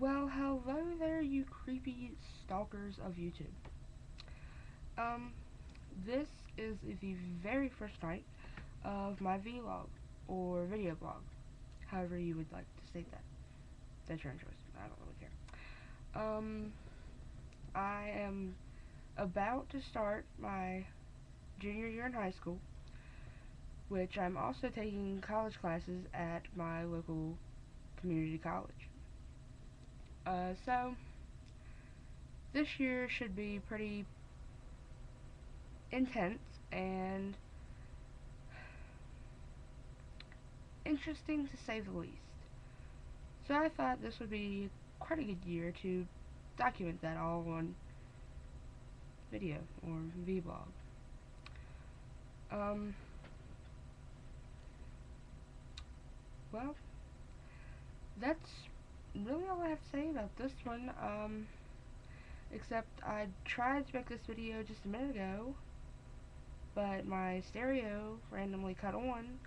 Well, hello there, you creepy stalkers of YouTube. Um, this is the very first night of my vlog, or video blog, however you would like to state that. That's your own choice, I don't really care. Um, I am about to start my junior year in high school, which I'm also taking college classes at my local community college. Uh, so, this year should be pretty intense and interesting to say the least. So I thought this would be quite a good year to document that all on video or vlog. Um, well, that's really all I have to say about this one. Um, except I tried to make this video just a minute ago, but my stereo randomly cut on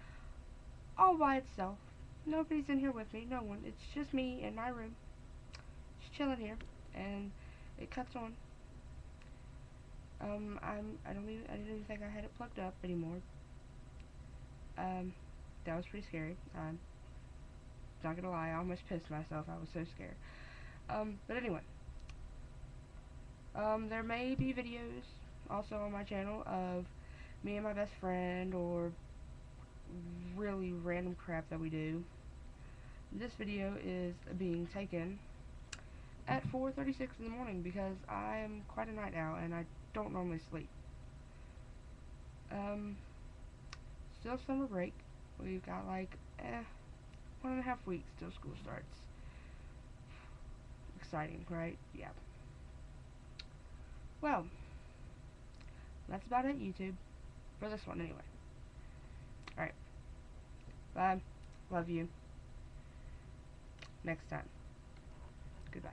all by itself. Nobody's in here with me, no one. It's just me in my room, just chilling here, and it cuts on. Um, I'm, I don't even, I didn't even think I had it plugged up anymore. Um, that was pretty scary. I'm not gonna lie, I almost pissed myself. I was so scared. Um, but anyway. Um, there may be videos also on my channel of me and my best friend or really random crap that we do. This video is being taken at 4.36 in the morning because I am quite a night owl and I don't normally sleep. Um, still summer break. We've got like, eh, one and a half weeks till school starts. Exciting, right? Yeah. Well, that's about it, YouTube. For this one, anyway. Alright. Bye. Love you. Next time. Goodbye.